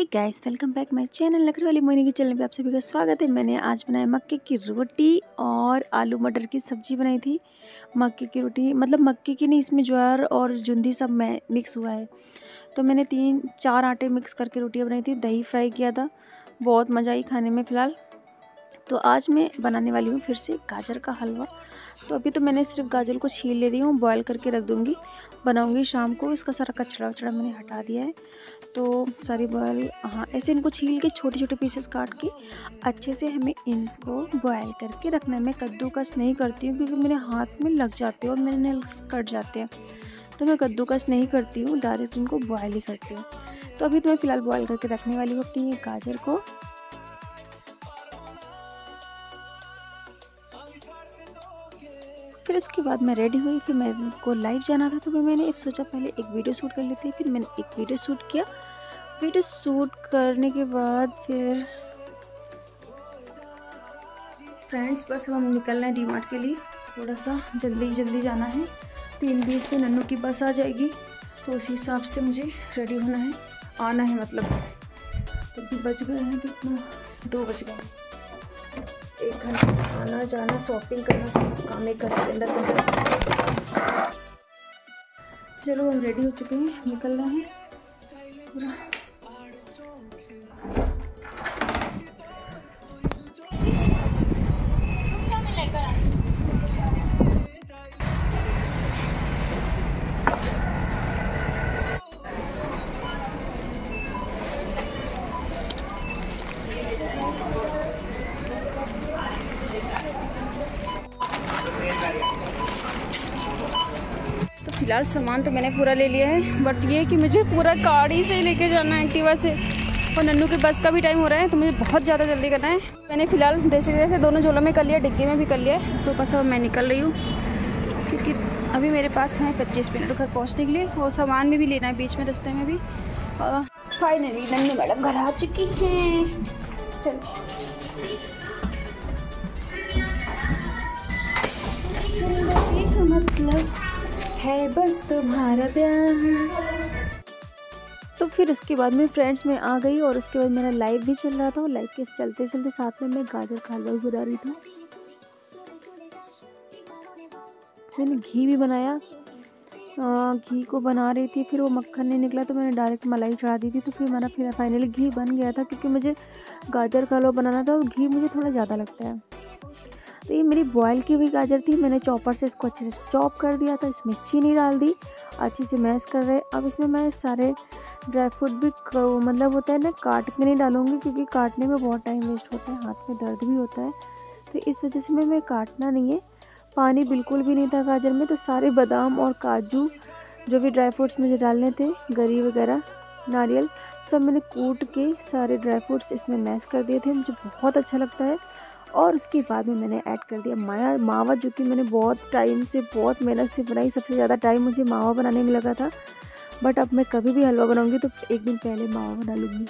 Hey guys welcome back my channel लकड़ी वाली मोहिनी के चैनल पे आप सभी का स्वागत है। मैंने आज बनाया मक्के की रोटी और आलू मटर की सब्ज़ी बनाई थी। मक्के की रोटी मतलब मक्के की नहीं, इसमें ज्वार और जुंदी सब मैं मिक्स हुआ है। तो मैंने तीन, चार आटे मिक्स करके रोटियाँ बनाई थी, दही फ्राई किया था। बहुत मज़ा आई खाने में फ़िलहाल। तो आज मैं बनाने वाली हूँ फिर से गाजर का हलवा। तो अभी तो मैंने सिर्फ़ गाजर को छील ले रही हूँ बॉयल करके रख दूँगी। बनाऊँगी शाम को, इसका सारा कचरा वचड़ा मैंने हटा दिया है। तो सारी बॉयल हाँ ऐसे इनको छील के छोटे छोटे पीसेस काट के अच्छे से हमें इनको बॉयल करके रखना है। मैं कद्दूकस नहीं करती हूँ क्योंकि मेरे हाथ में लग जाते हैं और मेरे नेल्स कट जाते हैं। तो मैं कद्दूकस नहीं करती हूँ, डायरेक्ट इनको बॉयल ही करती हूँ। तो अभी तो मैं फ़िलहाल बॉयल करके रखने वाली हूँ अपनी ये गाजर को। फिर उसके बाद मैं रेडी हुई, फिर मेरे को लाइव जाना था तो फिर मैंने एक सोचा पहले एक वीडियो शूट कर लेती फिर मैंने एक वीडियो शूट किया। वीडियो शूट करने के बाद फिर फ्रेंड्स बस हम निकल रहे हैं डी के लिए। थोड़ा सा जल्दी जल्दी जाना है। तीन बीस पे नन्नू की बस आ जाएगी तो उसी हिसाब से मुझे रेडी होना है। आना है मतलब। तो भी बज गए हैं कितना? दो बज गए एक घंटा आना जाना शॉपिंग करना, सब काम एक घंटे के अंदर करना चलो, हम रेडी हो चुके हैं, निकल रहे हैं। पूरा फ़िलहाल सामान तो मैंने पूरा ले लिया है बट ये कि मुझे पूरा गाड़ी से लेके जाना है, एक्टिवा से। और नन्नू के बस का भी टाइम हो रहा है तो मुझे बहुत ज़्यादा जल्दी करना है। मैंने फ़िलहाल जैसे जैसे दोनों झोलों में कर लिया, डिग्गी में भी कर लिया तो बस अब मैं निकल रही हूँ, क्योंकि अभी मेरे पास हैं पच्चीस मिनट घर पहुँचने के लिए। और सामान में भी लेना है, बीच में रस्ते में भी। और फाइनली नन्नू मैडम घर आ चुकी हैं। चलो। मतलब है बस तुम्हारा प्यार। तो फिर उसके बाद में फ्रेंड्स में आ गई और उसके बाद मेरा लाइव भी चल रहा था और लाइव के चलते चलते साथ में मैं गाजर का हलवा भी बना रही थी। मैंने घी भी बनाया। घी को बना रही थी, फिर वो मक्खन नहीं निकला तो मैंने डायरेक्ट मलाई चढ़ा दी थी तो फिर मेरा फिर फाइनली घी बन गया था, क्योंकि मुझे गाजर का हलवा बनाना था और घी मुझे थोड़ा ज़्यादा लगता है। तो ये मेरी बॉयल की हुई गाजर थी, मैंने चॉपर से इसको अच्छे से चॉप कर दिया था, इसमें चीनी डाल दी, अच्छे से मैश कर रहे। अब इसमें मैं सारे ड्राई फ्रूट भी मतलब होता है ना, काट के नहीं डालूँगी, क्योंकि काटने में बहुत टाइम वेस्ट होता है, हाथ में दर्द भी होता है। तो इस वजह से मैं मैं काटना नहीं है। पानी बिल्कुल भी नहीं था गाजर में तो सारे बादाम और काजू जो भी ड्राई फ्रूट्स मुझे डालने थे, गरी वगैरह, नारियल, सब मैंने कूट के सारे ड्राई फ्रूट्स इसमें मैश कर दिए थे, मुझे बहुत अच्छा लगता है। और उसके बाद में मैंने ऐड कर दिया माया मावा, जो कि मैंने बहुत टाइम से, बहुत मेहनत से बनाई। सबसे ज़्यादा टाइम मुझे मावा बनाने में लगा था। बट अब मैं कभी भी हलवा बनाऊँगी तो एक दिन पहले मावा बना लूँगी।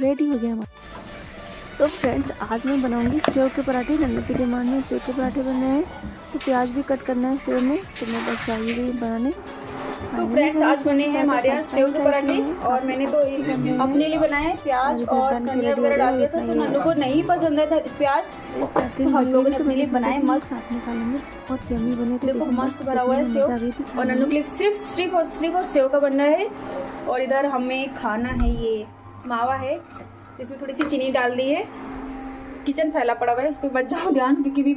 रेडी हो गया हमारा। तो फ्रेंड्स आज मैं बनाऊँगी सेव के पराठे। नन्नू की डिमांड में सेव के पराठे बनने हैं। तो प्याज भी कट करना है सेव में तो मैं बस चाहिए बनाने। तो फ्रेंड्स आज बने हैं हमारे यहाँ सेव के पराठे और मैंने तो अपने लिए बनाए प्याज और धनिया वगैरह डाल दिया था तो नन्नू को नहीं पसंद है था प्याज तो हम लोगों ने अपने लिए बनाए मस्त बहुत यमी बने थे देखो मस्त भरा हुआ है सेव। और नन्नू के लिए सिर्फ़ सिर्फ़ और सिर्फ़ और सेव का बनना है और इधर हमें खाना है ये मावा है इसमें थोड़ी सी चीनी डाल दी है। किचन फैला पड़ा हुआ है उस पर बच जाओ ध्यान क्योंकि भी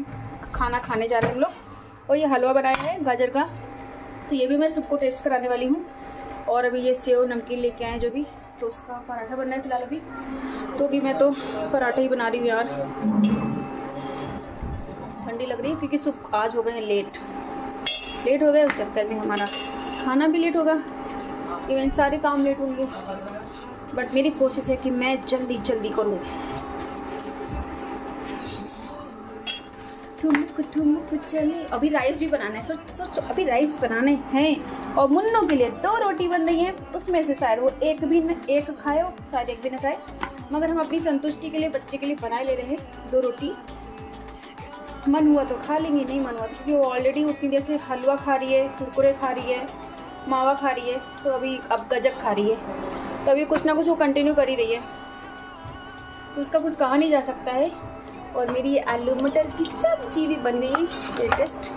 खाना खाने जा रहे हैं हम लोग। और ये हलवा बनाया है गाजर का। तो ये भी मैं सबको टेस्ट कराने वाली हूँ। और अभी ये सेव नमकीन लेके आए जो भी तो उसका पराठा बनना है फ़िलहाल अभी। तो अभी मैं तो पराठा ही बना रही हूँ यार। ठंडी लग रही है क्योंकि सुबह आज हो गए हैं लेट लेट हो गए उस चक्कर में हमारा। खाना भी लेट होगा। इवन सारे काम लेट होंगे। बट मेरी कोशिश है कि मैं जल्दी जल्दी करूँ। ठुमक ठुमक चले अभी राइस भी बनाना है। सोच सोच अभी राइस बनाने हैं। और मुन्नू के लिए दो रोटी बन रही है। उसमें से शायद वो एक भी न, एक खाए हो, शायद एक भी न खाए। मगर हम अपनी संतुष्टि के लिए, बच्चे के लिए बनाए ले रहे हैं दो रोटी। मन हुआ तो खा लेंगे, नहीं मन हुआ तो क्योंकि वो ऑलरेडी उतनी देर से हलवा खा रही है, कुरकुरे खा रही है, मावा खा रही है तो अभी अब गजक खा रही है। तो अभी कुछ ना कुछ वो कंटिन्यू कर ही रही है। तो उसका कुछ कहा नहीं जा सकता है। और मेरी आलू मटर की सब्ज़ी भी बन गई लेटेस्ट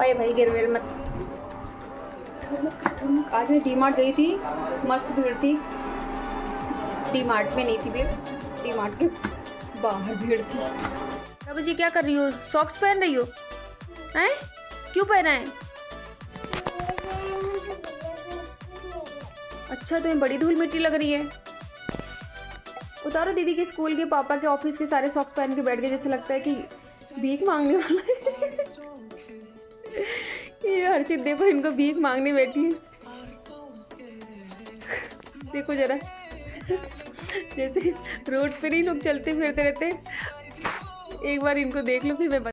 आए भाई, गिर मत आज मैं डी मार्ट गई थी। मस्त भीड़ थी। डी मार्ट में नहीं थी भीड़। डी मार्ट के बाहर भीड़ थी। अब जी, क्या कर रही हो? सॉक्स पहन रही हो? हैं? क्यों पहना है? अच्छा तुम्हें बड़ी धूल मिट्टी लग रही है। उतारो दीदी के स्कूल के पापा के ऑफ़िस के सारे सॉक्स पहन के बैठ गए, जैसे लगता है कि भीख मांगने वाला ये हर्षित देखो, इनको भीख मांगने बैठी देखो जरा, जैसे रोड पर ही लोग चलते फिरते रहते एक बार इनको देख लो फिर मैं